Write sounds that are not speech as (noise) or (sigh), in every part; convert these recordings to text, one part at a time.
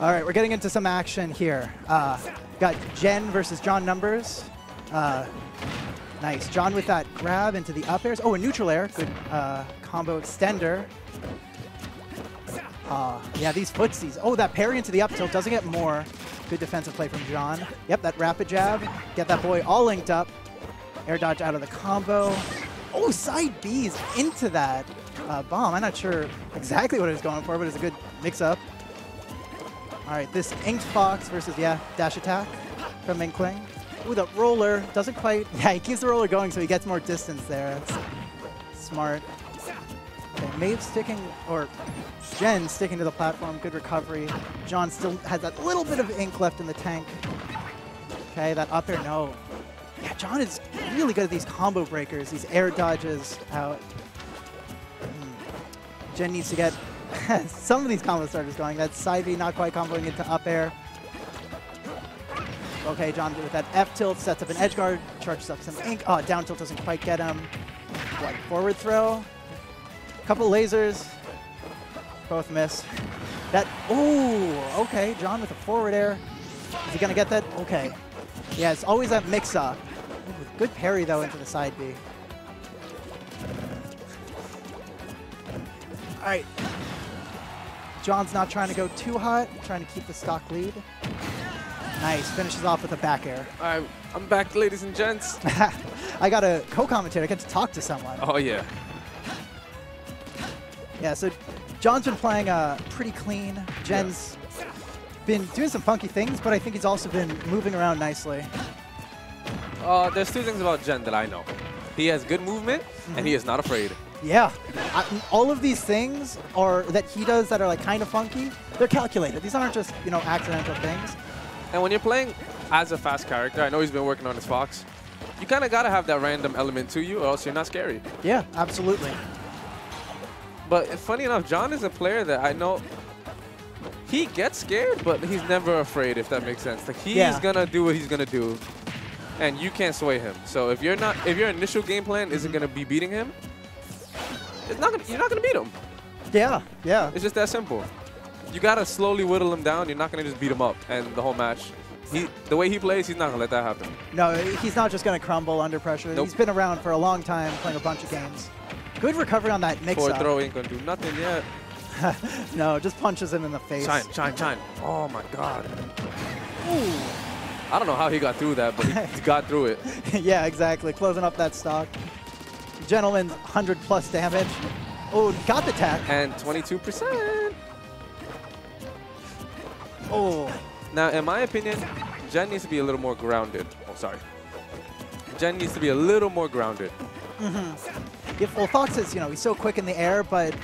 All right, we're getting into some action here. Uh, got Gen versus John Numbers. Uh, nice. John with that grab into the up airs. Oh, a neutral air. Good uh, combo extender. Uh, yeah, these footsies. Oh, that parry into the up tilt doesn't get more. Good defensive play from John. Yep, that rapid jab. Get that boy all linked up. Air dodge out of the combo. Oh, side B's into that uh, bomb. I'm not sure exactly what it was going for, but it's a good mix-up. All right, this Inked Fox versus, yeah, dash attack from Inkling. Ooh, the roller doesn't quite, (laughs) yeah, he keeps the roller going so he gets more distance there. That's smart. Okay, Maeve sticking, or Gen sticking to the platform, good recovery. John still has that little bit of ink left in the tank. Okay, that up air, no. Yeah, John is really good at these combo breakers, these air dodges out. Hmm. Gen needs to get some of these combo starters going. That side B not quite comboing into up air. Okay, John with that F tilt sets up an edge guard, charges up some ink. Oh, down tilt doesn't quite get him. What, forward throw? Couple lasers. Both miss. That, oh, okay, John with a forward air. Is he gonna get that? Okay. Yeah, it's always that mix-up. Good parry, though, into the side B. All right. John's not trying to go too hot, trying to keep the stock lead. Nice, finishes off with a back air. I'm, I'm back, ladies and gents. (laughs) I got a co-commentator. I get to talk to someone. Oh, yeah. Yeah, so John's been playing uh, pretty clean. Gen's yeah. been doing some funky things, but I think he's also been moving around nicely. Uh, there's two things about Gen that I know. He has good movement, mm -hmm. and he is not afraid. Yeah, I, all of these things are that he does that are like kind of funky. They're calculated. These aren't just you know accidental things. And when you're playing as a fast character, I know he's been working on his Fox. You kind of gotta have that random element to you, or else you're not scary. Yeah, absolutely. But funny enough, John is a player that I know he gets scared, but he's never afraid, if that makes sense. Like he's yeah. gonna do what he's gonna do, and you can't sway him. So if you're not, if your initial game plan isn't gonna be beating him, it's not gonna, you're not gonna beat him. Yeah, yeah. It's just that simple. You gotta slowly whittle him down. You're not gonna just beat him up and the whole match. He, the way he plays, he's not gonna let that happen. No, he's not just gonna crumble under pressure. Nope. He's been around for a long time, playing a bunch of games. Good recovery on that mix-up. Forward throw ain't gonna do nothing yet. (laughs) no, just punches him in the face. Shine, shine, shine. Oh my god. Ooh. I don't know how he got through that, but he (laughs) got through it. yeah, exactly. Closing up that stock. Gentleman's 100 plus damage. Oh, got the tech. And 22%. Oh. Now, in my opinion, Gen needs to be a little more grounded. Oh, sorry. Gen needs to be a little more grounded. Mm -hmm. Yeah, well, Fox is, you know, he's so quick in the air, but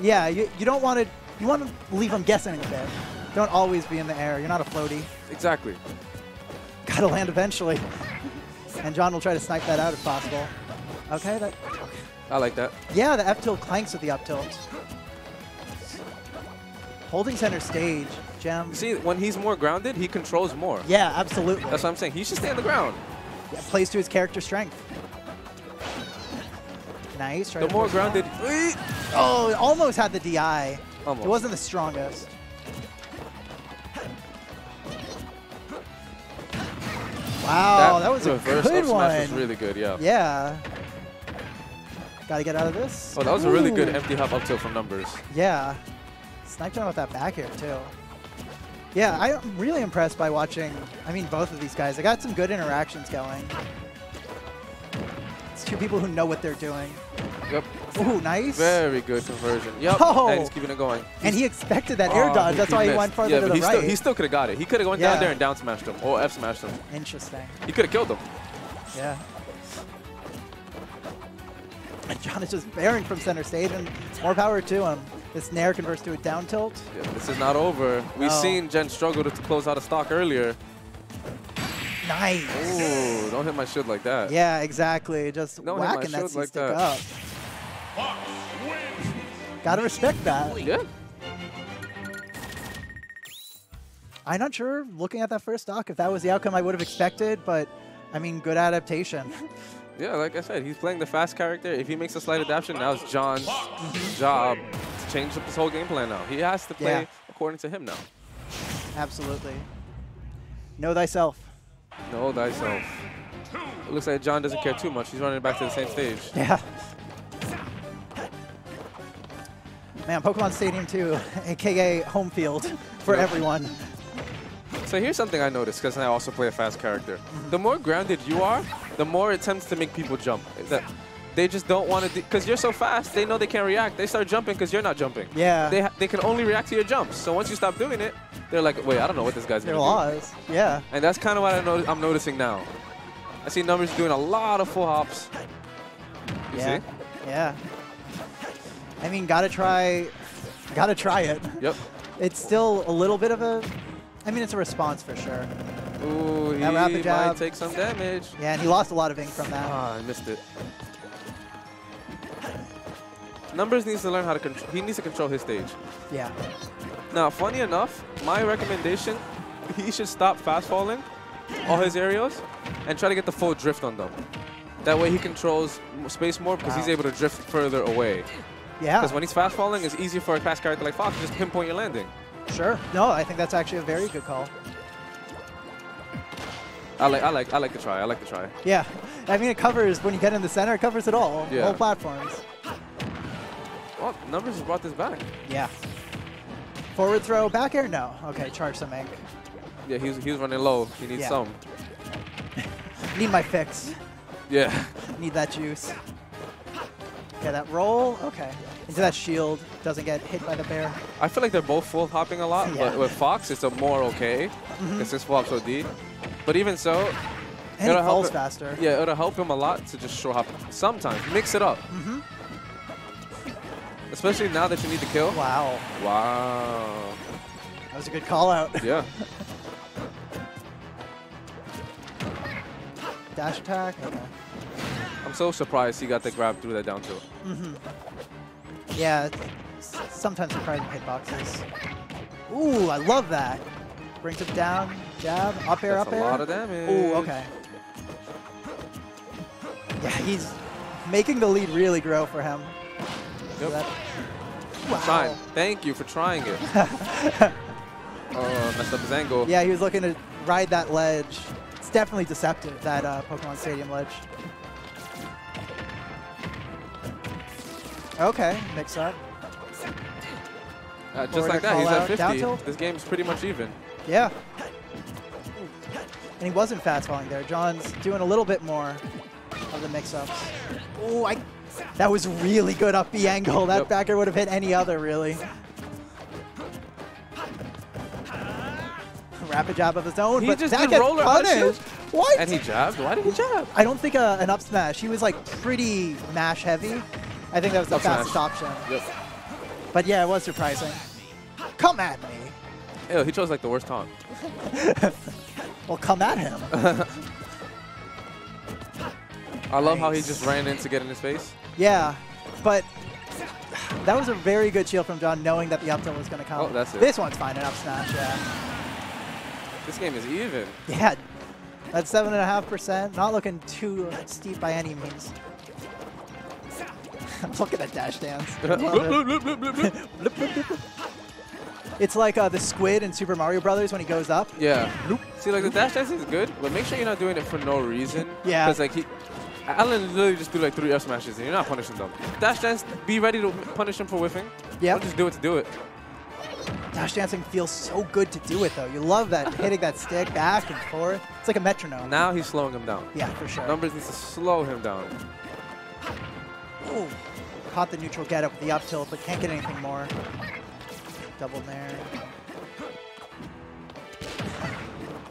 yeah, you, you don't want to, you want to leave him guessing a bit. Don't always be in the air. You're not a floaty. Exactly. Got to land eventually. and John will try to snipe that out if possible. Okay, that. I like that. Yeah, the F tilt clanks with the up tilt. Holding center stage, Gen. See, when he's more grounded, he controls more. Yeah, absolutely. That's what I'm saying. He should stay on the ground. Yeah, plays to his character strength. Nice. Right the more grounded. Oh, almost had the DI. Almost. It wasn't the strongest. Wow, that, that was a good one. Was really good, yeah. Yeah. Gotta get out of this. Oh, that was Ooh. a really good empty hop up tilt from numbers. Yeah. Sniped on with that back air, too. Yeah, I'm really impressed by watching, I mean, both of these guys. They got some good interactions going. It's two people who know what they're doing. Yep. Ooh, nice. Very good conversion. Yep. Oh. And he's keeping it going. And he expected that oh, air dodge. That's why missed. he went farther yeah, to the he right. Still, he still could have got it. He could have went yeah. down there and down smashed him or F smashed him. Interesting. He could have killed him. Yeah. And John is just bearing from center stage, and more power to him. This Nair converts to a down tilt. Yeah, this is not over. We've no. seen Gen struggle to close out a stock earlier. Nice. Ooh, don't hit my shit like that. Yeah, exactly. Just don't whacking that C like stick that. up. Gotta respect that. Yeah. I'm not sure, looking at that first stock, if that was the outcome I would have expected, but I mean, good adaptation. (laughs) Yeah, like I said, he's playing the fast character. If he makes a slight adaptation, now it's John's job to change up his whole game plan now. He has to play yeah. according to him now. Absolutely. Know thyself. Know thyself. It looks like John doesn't care too much. He's running back to the same stage. Yeah. Man, Pokemon Stadium 2, (laughs) aka home field for everyone. So here's something I noticed because I also play a fast character. The more grounded you are, the more it tends to make people jump. That they just don't want to because you're so fast. They know they can't react. They start jumping because you're not jumping. Yeah. They they can only react to your jumps. So once you stop doing it, they're like, wait, I don't know what this guy's They're gonna do. laws. Yeah. And that's kind of what I no- I'm noticing now. I see numbers doing a lot of full hops. You yeah. see? Yeah. I mean, gotta try, gotta try it. Yep. It's still a little bit of a, I mean, it's a response for sure. Ooh, he That rapid might jab. take some damage. Yeah, and he lost a lot of ink from that. Ah, I missed it. Numbers needs to learn how to control. He needs to control his stage. Yeah. Now, funny enough, my recommendation, (laughs) he should stop fast falling all his aerials and try to get the full drift on them. That way he controls space more because he's able to drift further away. Yeah. Because when he's fast falling, it's easier for a fast character like Fox to just pinpoint your landing. Sure. No, I think that's actually a very good call. I like, I like, I like the try. I like the try. Yeah. I mean, it covers, when you get in the center, it covers it all. Yeah. All platforms. Well, numbers just brought this back. Yeah. Forward throw, back air? No. Okay, charge some ink. Yeah, he was, he was running low. He needs Yeah. some. (laughs) Need my fix. Yeah. Need that juice. Yeah, that roll. Okay. Into that shield. Doesn't get hit by the bear. I feel like they're both full hopping a lot, Yeah. But with Fox, it's a more okay because his full hop's OD. But even so, And It'll help faster. yeah, it'll help him a lot to just short hop sometimes. Mix it up. Mm-hmm. Especially now that you need to kill. Wow. Wow. That was a good call out. Yeah. (laughs) (laughs) Dash attack. Okay. I'm so surprised he got the grab through that down tilt. Yeah, it's sometimes surprising hitboxes. Ooh, I love that. Brings him down, jab, up air, That's up a air. lot of damage. Ooh, okay. Yeah, he's making the lead really grow for him. Yep. That- wow. Shine. Thank you for trying it. (laughs) oh, messed up his angle. Yeah, he was looking to ride that ledge. It's definitely deceptive, that uh, Pokemon Stadium ledge. Okay, mix up. Uh, just like that, he's call at 50. tilt. This game's pretty much even. Yeah. And he wasn't fast falling there. John's doing a little bit more of the mix-ups. Oh, I. That was really good up the angle. That Yep. backer would have hit any other, really. Rapid jab of his own, He but just that gets punished. What? And he jabbed. Why did he jab? I don't think uh, an up smash. He was like pretty mash heavy. I think that was the Up fastest smash. option. Yep. But yeah, it was surprising. Come at me. Ew, he chose like the worst taunt. (laughs) Well, come at him. (laughs) I love how he just ran in to get in his face. Yeah, but that was a very good shield from John, knowing that the up tilt was going to come. Oh, that's it. This one's fine, an up smash, yeah. This game is even. Yeah, that's 7.5%. Not looking too steep by any means. (laughs) Look at that dash dance. It's like uh, the squid in Super Mario Brothers when he goes up. Yeah. See, like the dash dance is good, but make sure you're not doing it for no reason. Yeah. Because like he, Alan literally just do like three F smashes and you're not punishing them. Dash dance, be ready to punish him for whiffing. Yeah. Just do it to do it. Dash dancing feels so good to do it, though. You love that, hitting that stick back and forth. It's like a metronome. Now he's slowing him down. Yeah, for sure. Numbers needs to slow him down. Ooh. Caught the neutral get up with the up tilt, but can't get anything more. Double there.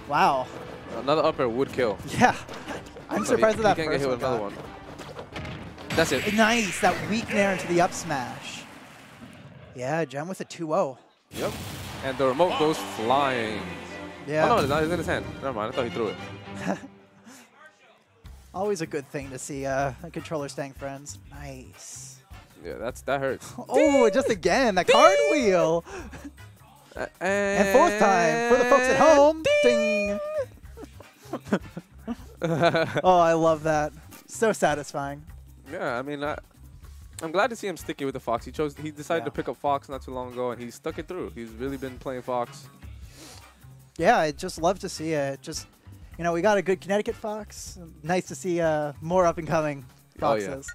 Wow. Another upper would kill. Yeah. I'm surprised he, that that he can't get first hit with one another one. That's it. Nice. That weak nair into the up smash. Yeah, Gen with a 2-0. Yep. And the remote goes flying. Yeah. Oh no, it's in his hand. Never mind. I thought he threw it. (laughs) Always a good thing to see uh, a controller staying friends. Nice. Yeah, that's that hurts. Oh, just again, that card wheel. Uh, And fourth time for the folks at home. Ding. oh, I love that. So satisfying. Yeah, I mean, I, I'm glad to see him sticky with the Fox. He chose. He decided Yeah. to pick up Fox not too long ago, and he stuck it through. He's really been playing Fox. yeah, I just love to see it. Just, you know, we got a good Connecticut Fox. Nice to see uh, more up and coming Oh, yeah. foxes.